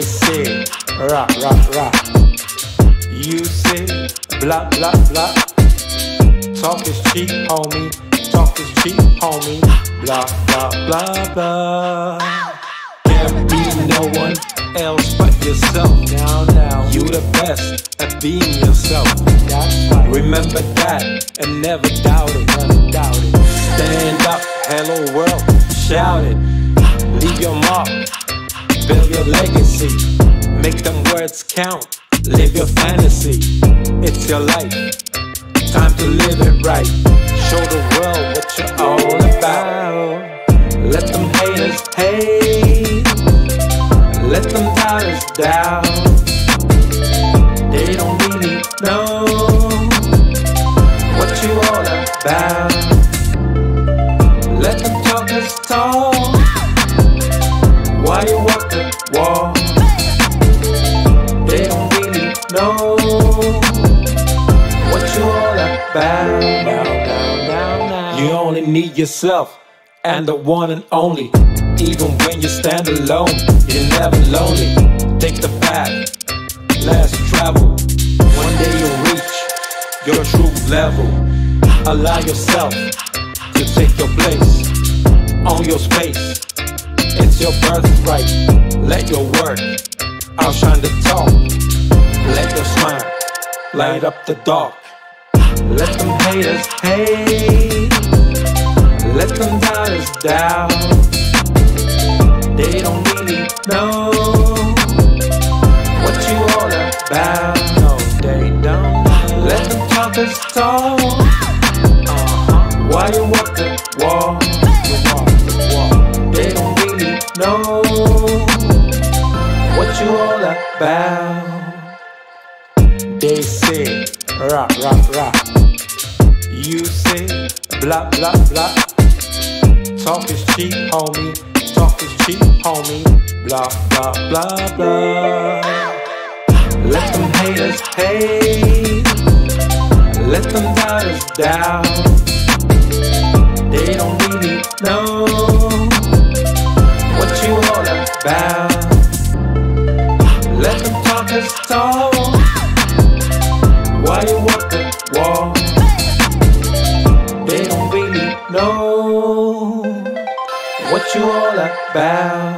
They say rock, rock, rock. You say blah, blah, blah. Talk is cheap, homie. Talk is cheap, homie. Blah, blah, blah, blah. Can't be no one else but yourself. Now, now, You the best at being yourself. that's right. Remember that and never doubt it. Never doubt it. Stand up, hello world, shout it. Leave your mark, build your legacy. Make them words count, live your fantasy. It's your life, time to live it right. Show the world what you're all about. Let them haters hate, let them doubters doubt. They don't really know what you all about. What you all about. You only need yourself and the one and only. Even when you stand alone, you're never lonely. Take the path, less travel. One day you'll reach your true level. Allow yourself to take your place on your space. It's your birthright. Let your work outshine the talk. Let your smile light up the dark. Let them haters hate. Let them doubters doubt. They don't really know what you all about. No, they don't. Let them talkers talk Uh-huh. walk. You walk the walk. They don't really know what you all about. They say rock, rock, rock. You say blah, blah, blah. Talk is cheap, homie. Talk is cheap, homie. Blah, blah, blah, blah. Let them haters hate. Let them doubt. They don't really know what you all about. Know what you all about.